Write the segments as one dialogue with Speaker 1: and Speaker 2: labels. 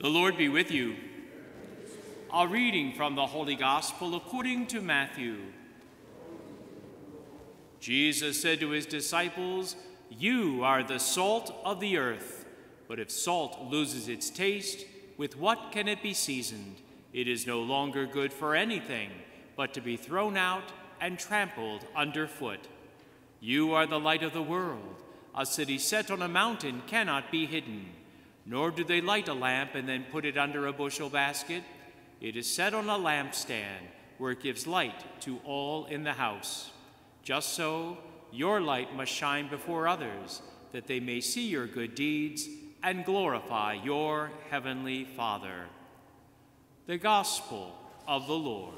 Speaker 1: The Lord be with you. A reading from the Holy Gospel according to Matthew. Jesus said to his disciples, You are the salt of the earth, but if salt loses its taste, with what can it be seasoned? It is no longer good for anything but to be thrown out and trampled underfoot. You are the light of the world. A city set on a mountain cannot be hidden. Nor do they light a lamp and then put it under a bushel basket. It is set on a lampstand where it gives light to all in the house. Just so, your light must shine before others, that they may see your good deeds and glorify your heavenly Father. The Gospel of the Lord.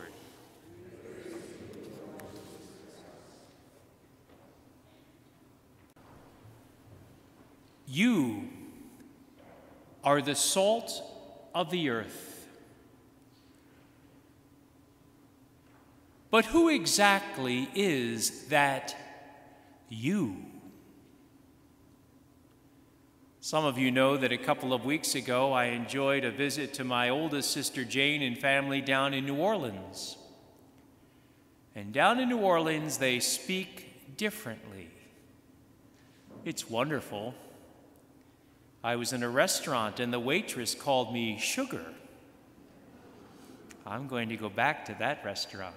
Speaker 1: You are the salt of the earth. But who exactly is that you? Some of you know that a couple of weeks ago I enjoyed a visit to my oldest sister Jane and family down in New Orleans. And down in New Orleans, they speak differently. It's wonderful. I was in a restaurant and the waitress called me sugar. I'm going to go back to that restaurant.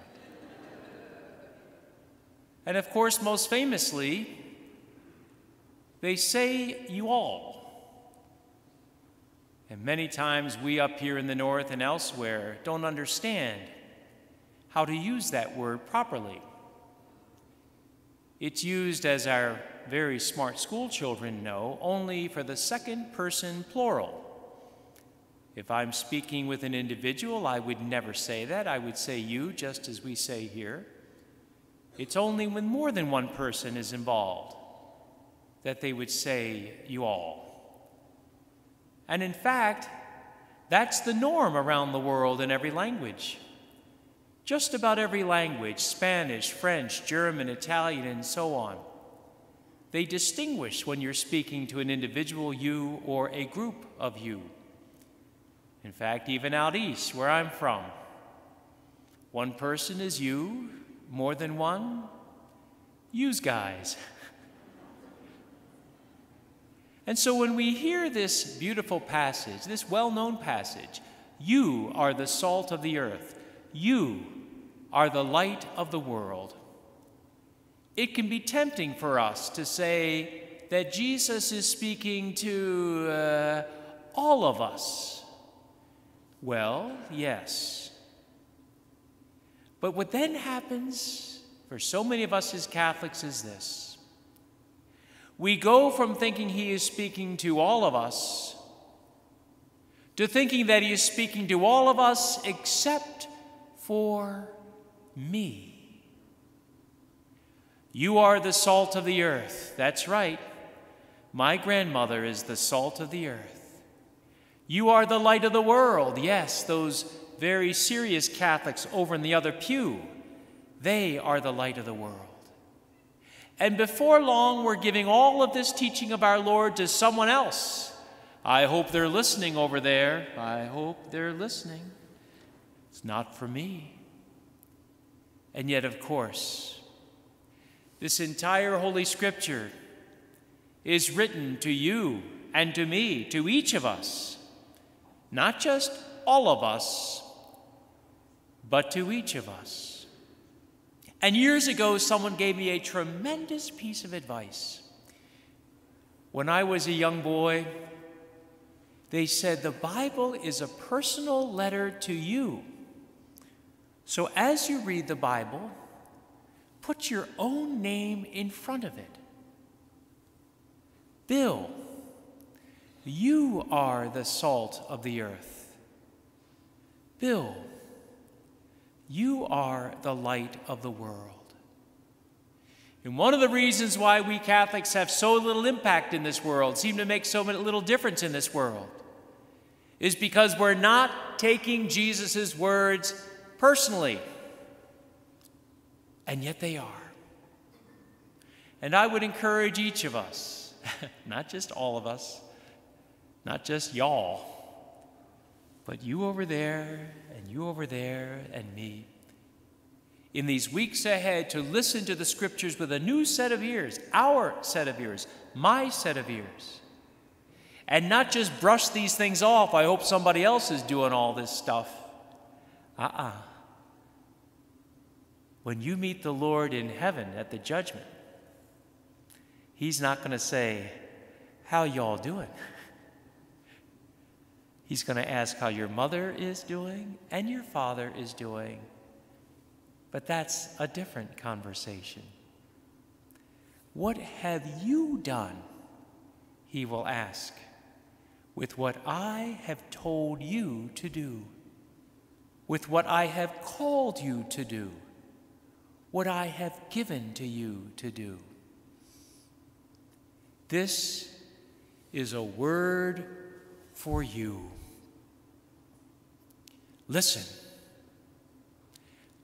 Speaker 1: And of course, most famously, they say you all. And many times we up here in the north and elsewhere don't understand how to use that word properly. It's used as our very smart school children know, only for the second person plural. If I'm speaking with an individual, I would never say that. I would say you, just as we say here. It's only when more than one person is involved that they would say you all. And in fact, that's the norm around the world in every language. Just about every language Spanish, French, German, Italian, and so on they distinguish when you're speaking to an individual you or a group of you. In fact, even out east, where I'm from, one person is you, more than one, use guys. and so when we hear this beautiful passage, this well known passage, you are the salt of the earth, you are the light of the world it can be tempting for us to say that Jesus is speaking to uh, all of us. Well, yes. But what then happens for so many of us as Catholics is this we go from thinking he is speaking to all of us to thinking that he is speaking to all of us except for me. You are the salt of the earth. That's right. My grandmother is the salt of the earth. You are the light of the world. Yes, those very serious Catholics over in the other pew, they are the light of the world. And before long, we're giving all of this teaching of our Lord to someone else. I hope they're listening over there. I hope they're listening. It's not for me. And yet, of course, this entire Holy Scripture is written to you and to me, to each of us, not just all of us, but to each of us. And years ago, someone gave me a tremendous piece of advice. When I was a young boy, they said the Bible is a personal letter to you. So as you read the Bible, Put your own name in front of it. Bill, you are the salt of the earth. Bill, you are the light of the world. And one of the reasons why we Catholics have so little impact in this world, seem to make so little difference in this world, is because we're not taking Jesus' words personally and yet they are. And I would encourage each of us, not just all of us, not just y'all, but you over there, and you over there, and me. In these weeks ahead, to listen to the scriptures with a new set of ears, our set of ears, my set of ears. And not just brush these things off. I hope somebody else is doing all this stuff. Uh uh-uh. uh When you meet the Lord in heaven at the judgment, He's not going to say, How y'all doing? He's going to ask how your mother is doing and your father is doing. But that's a different conversation. What have you done? He will ask, with what I have told you to do, with what I have called you to do, what I have given to you to do. This is a word for you. Listen.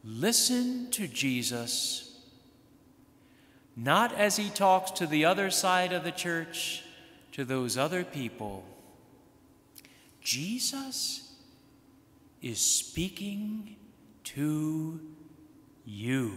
Speaker 1: Listen to Jesus, not as he talks to the other side of the church, to those other people. Jesus is speaking to you.